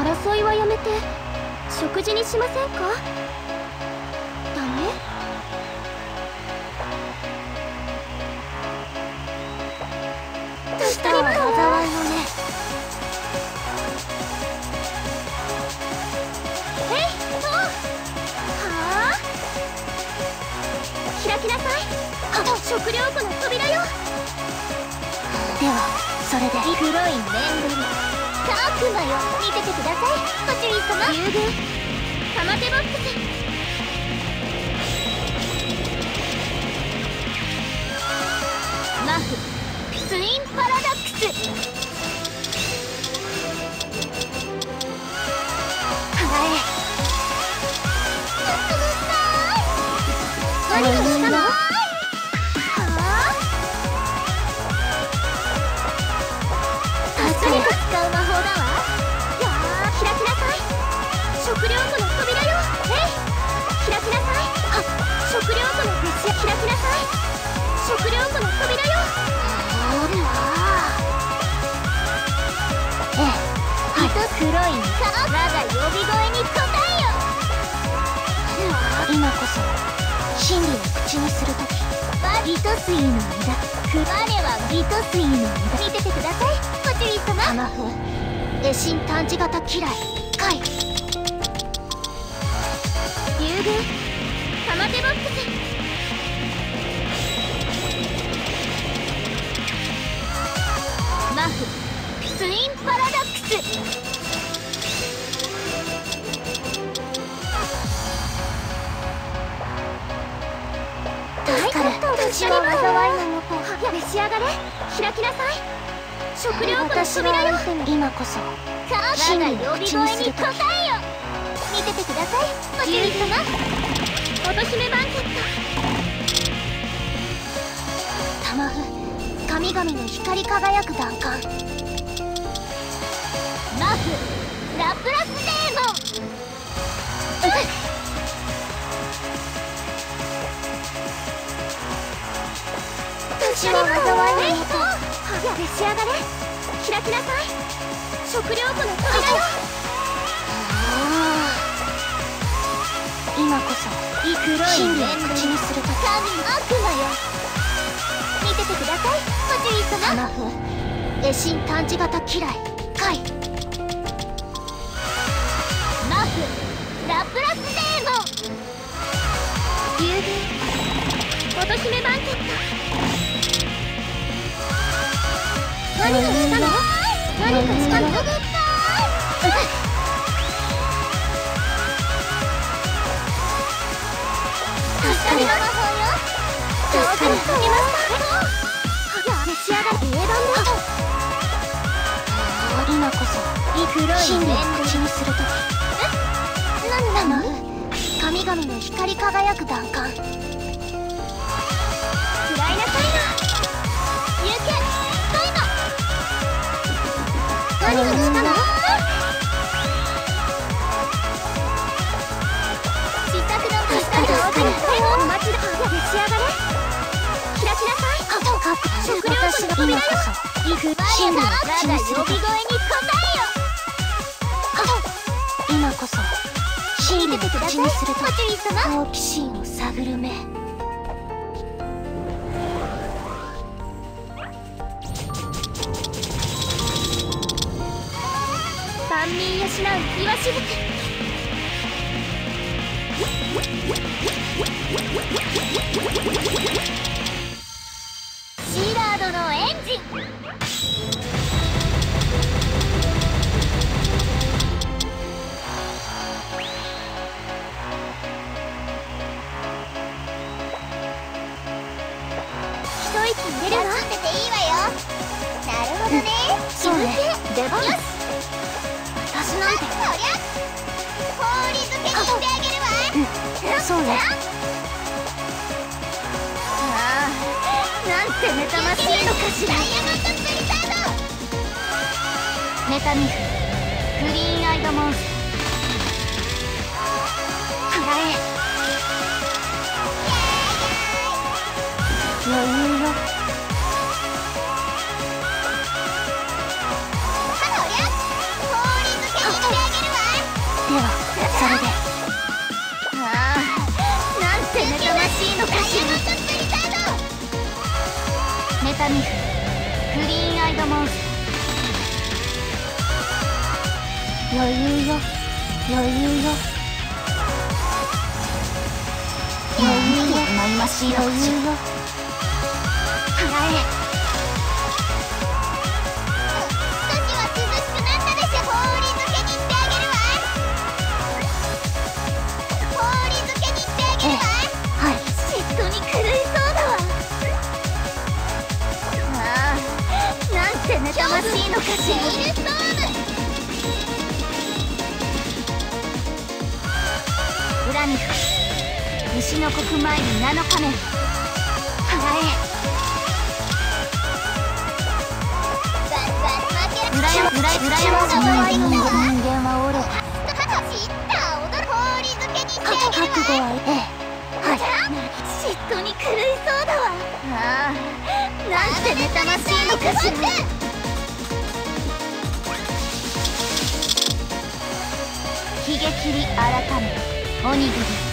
争いはやめて。食事にしませんか？ダメ？下は災いのね。えはあ？開きなさい。あ食料庫の扉よ。ではそれで。黒い面取りさあ悪魔よ。見ててください。パチュリー様竜軍玉手ボックス。マフ。ツインパラダックス。はあえ糸黒いか我が呼び声に応えよ今こそ真理を口にするとき我リトスイの実だ我はリトスイの実だ見ててくださいパチュリー様玉風絵心探知型嫌いかい竜軍玉手ボックスマフツインパは災いのもとや召し上がれ開きなさい食料庫の扉よ相手に今こそ。さあ我が呼び声に応えよ見ててくださいパチュリー様乙姫バンケッ玉風神々の光り輝く弾丸トマフラップラ私は災いのもとや召し上がれ開きなさい食料庫の扉よ今こそ黒真理を口にするとき神悪魔よ見ててくださいパチュリー様玉風絵心探知型嫌いかいマフラプラスデーモン竜軍乙姫バンケット何がしたの何かしたの助かる光の魔法よ上手に解けましたや召し上がれ英断今こそ黒い真理を面口にするとき何なの？神々の光り輝く弾丸。何がした。の自宅のピスタルを送るお待ちだ召し上がれ開きなさい食料庫の扉よ今こそ真理を口にするとき我が呼び声に応今こそ真理を口にすると好奇心を探る目安民養う岩しぶきね。ああなんて妬ましいのかしらダイヤモンドスプリタミフグリーンアイドモンスタタミフクリーンアイドモンスター余裕よ余裕よ余裕よマイマシー余裕よらえ。ラミフ牛の国前に7日目払えうらやうらやうらやましい。人間はおる覚悟はええはい？嫉妬に狂いそうだわ。ああなんて妬ましいのかしら。ひげ切り改めおにぎり。